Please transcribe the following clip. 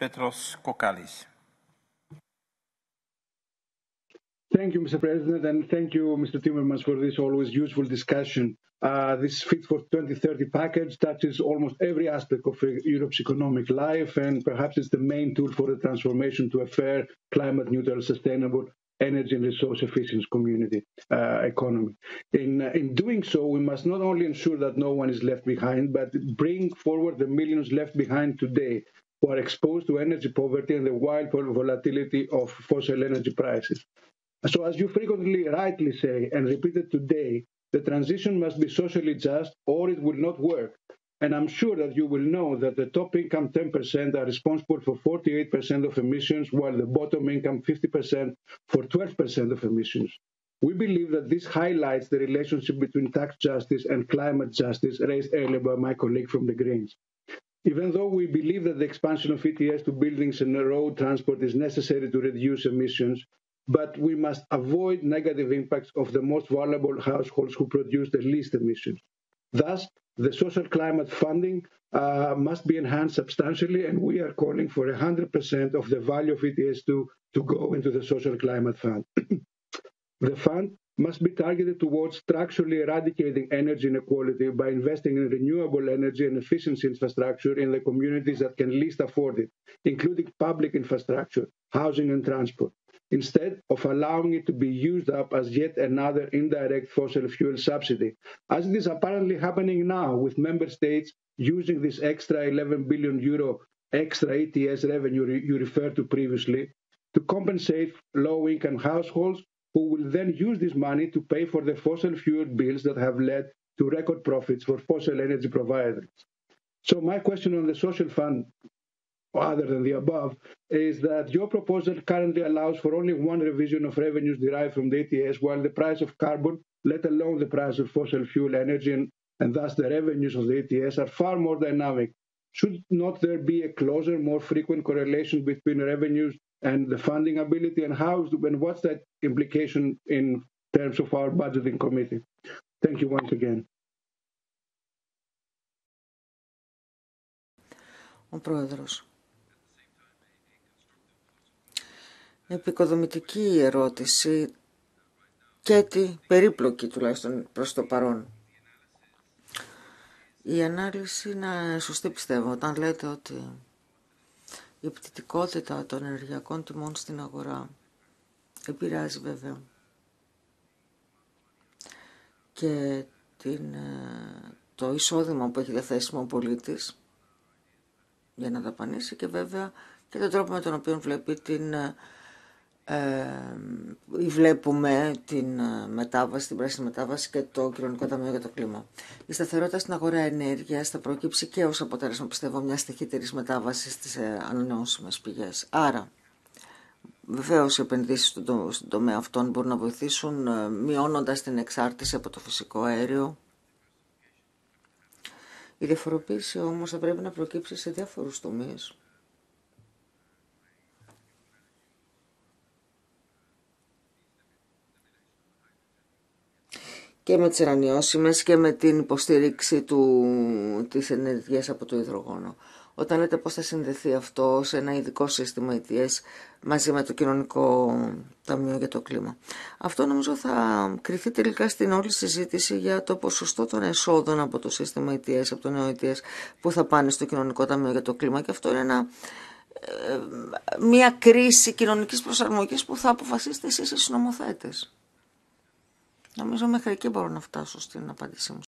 Petros Kokkalis. Thank you, Mr. President, and thank you, Mr. Timmermans, for this always useful discussion. Uh, this Fit for 2030 package touches almost every aspect of Europe's economic life, and perhaps it's the main tool for the transformation to a fair, climate neutral, sustainable energy and resource efficient community uh, economy. In, uh, in doing so, we must not only ensure that no one is left behind, but bring forward the millions left behind today who are exposed to energy poverty and the wild volatility of fossil energy prices. So, as you frequently rightly say and repeated today, the transition must be socially just or it will not work. And I'm sure that you will know that the top income 10% are responsible for 48% of emissions, while the bottom income 50% for 12% of emissions. We believe that this highlights the relationship between tax justice and climate justice raised earlier by my colleague from the Greens. Even though we believe that the expansion of ETS to buildings and road transport is necessary to reduce emissions, but we must avoid negative impacts of the most vulnerable households who produce the least emissions. Thus, the social climate funding uh, must be enhanced substantially, and we are calling for 100% of the value of ETS2 to go into the social climate fund. the fund must be targeted towards structurally eradicating energy inequality by investing in renewable energy and efficiency infrastructure in the communities that can least afford it, including public infrastructure, housing, and transport instead of allowing it to be used up as yet another indirect fossil fuel subsidy, as it is apparently happening now with member states using this extra 11 billion euro extra ETS revenue you referred to previously to compensate low-income households who will then use this money to pay for the fossil fuel bills that have led to record profits for fossil energy providers. So my question on the social fund other than the above, is that your proposal currently allows for only one revision of revenues derived from the ETS, while the price of carbon, let alone the price of fossil fuel energy, and, and thus the revenues of the ETS, are far more dynamic. Should not there be a closer, more frequent correlation between revenues and the funding ability, and how and what's that implication in terms of our budgeting committee? Thank you once again. Ο Πρόεδρος. επικοδομητική ερώτηση και τη περίπλοκη τουλάχιστον προς το παρόν. Η ανάλυση είναι σωστή πιστεύω όταν λέτε ότι η πτυτικότητα των ενεργειακών τιμών στην αγορά. Επηρεάζει βέβαια. Και την, ε, το εισόδημα που έχει διαθέσιμο ο πολίτης για να δαπανίσει και βέβαια και τον τρόπο με τον οποίο βλέπει την ε, ε, βλέπουμε την ε, μετάβαση, την πράσινη μετάβαση και το κοινωνικό ταμείο για το κλίμα. Η σταθερότητα στην αγορά ενέργειας θα προκύψει και ως αποτέλεσμα, πιστεύω, μιας ταχύτερη μετάβασης στις ε, ανανεώσιμες πηγές. Άρα, Βεβαίως οι επενδύσεις στον τομέα αυτών μπορούν να βοηθήσουν μειώνοντας την εξάρτηση από το φυσικό αέριο. Η διαφοροποίηση όμως θα πρέπει να προκύψει σε διάφορους τομείς. Και με τις ανανεώσιμες και με την υποστήριξη του, της ενέργειας από το υδρογόνο. Όταν λέτε πώς θα συνδεθεί αυτό σε ένα ειδικό σύστημα ETS μαζί με το κοινωνικό ταμείο για το κλίμα. Αυτό νομίζω θα κρυθεί τελικά στην όλη συζήτηση για το ποσοστό των εσόδων από το σύστημα ETS, από το νέο ETS που θα πάνε στο κοινωνικό ταμείο για το κλίμα και αυτό είναι ένα, ε, μια κρίση κοινωνικής προσαρμογής που θα αποφασίσετε εσείς οι συνομοθέτες. Νομίζω μέχρι εκεί μπορώ να φτάσω στην απάντησή μου.